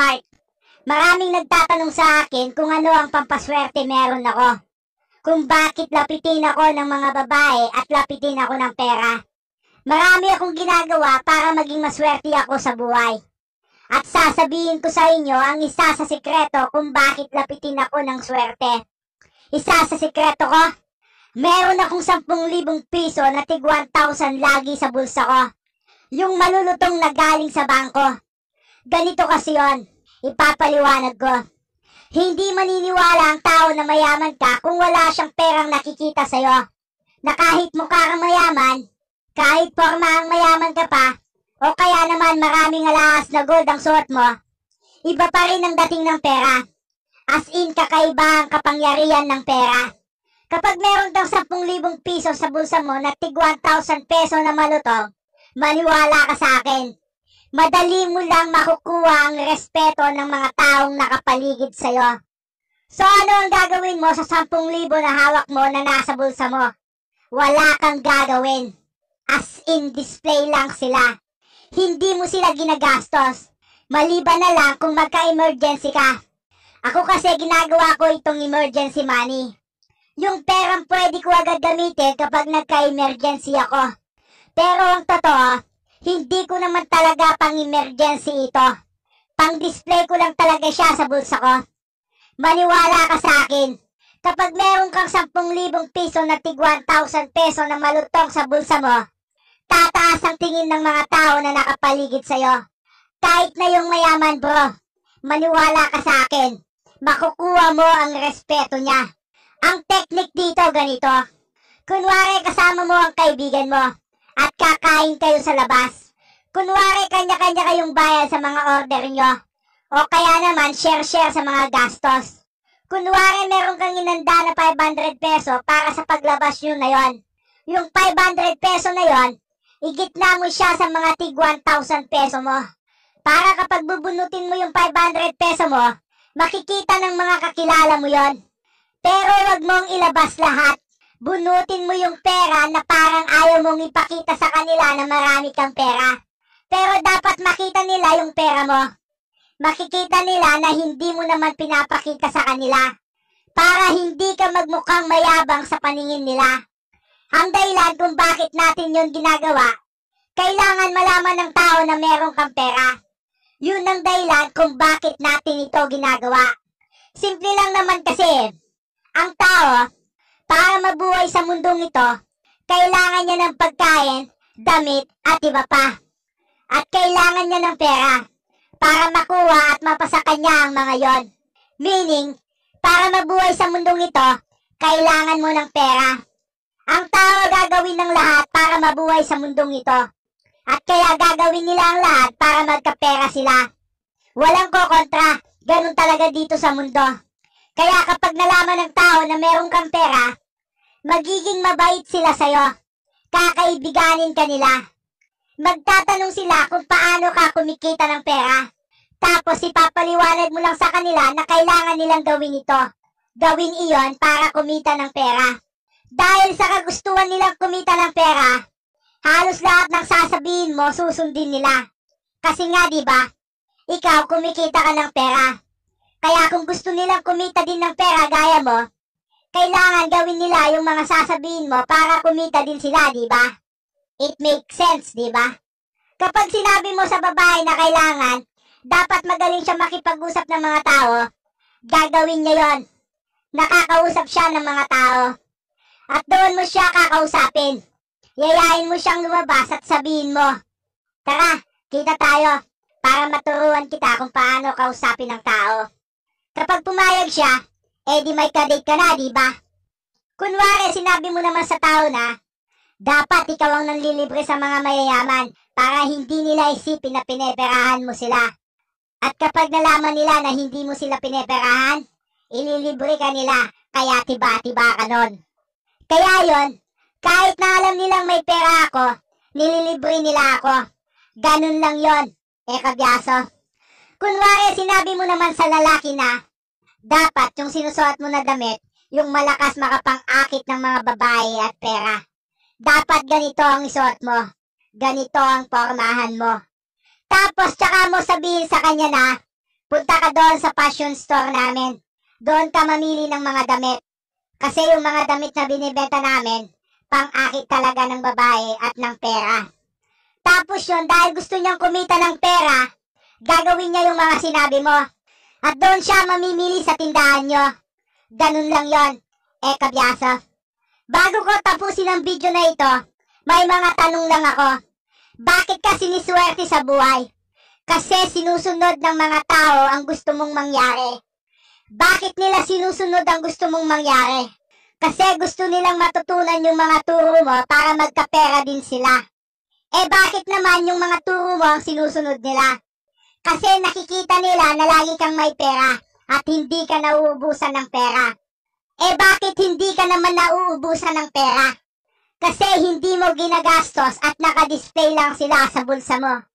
Mark. Maraming nagtatanong sa akin kung ano ang pampaswerte meron ako. Kung bakit lapitin ako ng mga babae at lapitin ako ng pera. Marami akong ginagawa para maging maswerte ako sa buhay. At sasabihin ko sa inyo ang isa sa sikreto kung bakit lapitin ako ng swerte. Isa sa sikreto ko, meron akong 10,000 piso na tig 1,000 lagi sa bulsa ko. Yung malulutong na galing sa bangko. Ganito kasi yon, ipapaliwanag ko. Hindi maniniwala ang tao na mayaman ka kung wala siyang perang nakikita sa'yo. Na kahit mukha kang mayaman, kahit forma ang mayaman ka pa, o kaya naman maraming alaas na gold ang suot mo, iba pa rin ang dating ng pera. As in, kakaiba ang kapangyarihan ng pera. Kapag meron kang 10,000 piso sa bulsa mo na tig 1,000 peso na malutong, maniwala ka sa akin. Madali mo lang makukuha ang respeto ng mga taong nakapaligid sa'yo. So ano ang gagawin mo sa 10,000 na hawak mo na nasa bulsa mo? Wala kang gagawin. As in display lang sila. Hindi mo sila ginagastos. Maliban na lang kung magka-emergency ka. Ako kasi ginagawa ko itong emergency money. Yung perang pwede ko agad gamitin kapag nagka-emergency ako. Pero ang totoo, hindi ko naman talaga pang emergency ito. Pang display ko lang talaga siya sa bulsa ko. Maniwala ka sa akin. Kapag meron kang 10,000 piso na tig 1,000 peso na malutong sa bulsa mo, tataas ang tingin ng mga tao na nakapaligid sa'yo. Kahit na yung mayaman bro, maniwala ka sa akin. Makukuha mo ang respeto niya. Ang technique dito ganito. Kunwari kasama mo ang kaibigan mo at kakain kayo sa labas. Kunwari kanya-kanya kayong bayad sa mga order nyo. O kaya naman share-share sa mga gastos. Kunwari meron kang inanda na 500 peso para sa paglabas nyo na yon. Yung 500 peso na yon, igitna mo siya sa mga tig 1,000 peso mo. Para kapag bubunutin mo yung 500 peso mo, makikita ng mga kakilala mo yon. Pero wag mong ilabas lahat. Bunutin mo yung pera na parang ayaw mong ipakita sa kanila na marami kang pera. Pero dapat makita nila yung pera mo. Makikita nila na hindi mo naman pinapakita sa kanila. Para hindi ka magmukhang mayabang sa paningin nila. Ang dahilan kung bakit natin yon ginagawa, kailangan malaman ng tao na meron kang pera. Yun ang dahilan kung bakit natin ito ginagawa. Simple lang naman kasi, ang tao, para mabuhay sa mundong ito, kailangan niya ng pagkain, damit, at iba pa. At kailangan niya ng pera para makuha at mapasa kanya ang mga yon. Meaning, para mabuhay sa mundong ito, kailangan mo ng pera. Ang tao gagawin ng lahat para mabuhay sa mundong ito. At kaya gagawin nila ang lahat para magkapera sila. Walang kokontra, ganun talaga dito sa mundo. Kaya kapag nalaman ng tao na meron kang pera, magiging mabait sila sa'yo. Kakaibiganin ka nila. Magtatanong sila kung paano ka kumikita ng pera. Tapos ipapaliwanag mo lang sa kanila na kailangan nilang gawin ito. Gawin iyon para kumita ng pera. Dahil sa kagustuhan nilang kumita ng pera, halos lahat ng sasabihin mo susundin nila. Kasi nga 'di ba? Ikaw kumikita ka ng pera. Kaya kung gusto nilang kumita din ng pera gaya mo, kailangan gawin nila yung mga sasabihin mo para kumita din sila, 'di ba? It makes sense, 'di ba? Kapag sinabi mo sa babae na kailangan, dapat magaling siya makipag-usap ng mga tao, gagawin niya 'yon. Nakakausap siya ng mga tao. At doon mo siya kakausapin. Yayain mo siyang lumabas at sabihin mo, Tara, kita tayo para maturuan kita kung paano kausapin ng tao. Kapag pumayag siya, eh di may kadate ka na, di ba? Kunwari, sinabi mo naman sa tao na, dapat ikaw ang nanlilibre sa mga mayayaman para hindi nila isipin na pineperahan mo sila. At kapag nalaman nila na hindi mo sila pineperahan, ililibre ka nila, kaya tiba-tiba ka nun. Kaya yon, kahit na alam nilang may pera ako, nililibre nila ako. Ganun lang yon, eh kabyaso. Kunwari, sinabi mo naman sa lalaki na, dapat yung sinusuot mo na damit, yung malakas makapang-akit ng mga babae at pera. Dapat ganito ang isuot mo. Ganito ang pormahan mo. Tapos tsaka mo sabihin sa kanya na, punta ka doon sa fashion store namin. Doon ka mamili ng mga damit. Kasi yung mga damit na binibenta namin, pang-akit talaga ng babae at ng pera. Tapos yun, dahil gusto niyang kumita ng pera, gagawin niya yung mga sinabi mo. At doon siya mamimili sa tindahan nyo. Ganun lang yon. Eh, kabyaso. Bago ko tapusin ang video na ito, may mga tanong lang ako. Bakit ka siniswerte sa buhay? Kasi sinusunod ng mga tao ang gusto mong mangyari. Bakit nila sinusunod ang gusto mong mangyari? Kasi gusto nilang matutunan yung mga turo mo para magkapera din sila. Eh bakit naman yung mga turo mo ang sinusunod nila? Kasi nakikita nila na lagi kang may pera at hindi ka nauubusan ng pera. Eh bakit hindi ka naman nauubusan ng pera? Kasi hindi mo ginagastos at nakadisplay lang sila sa bulsa mo.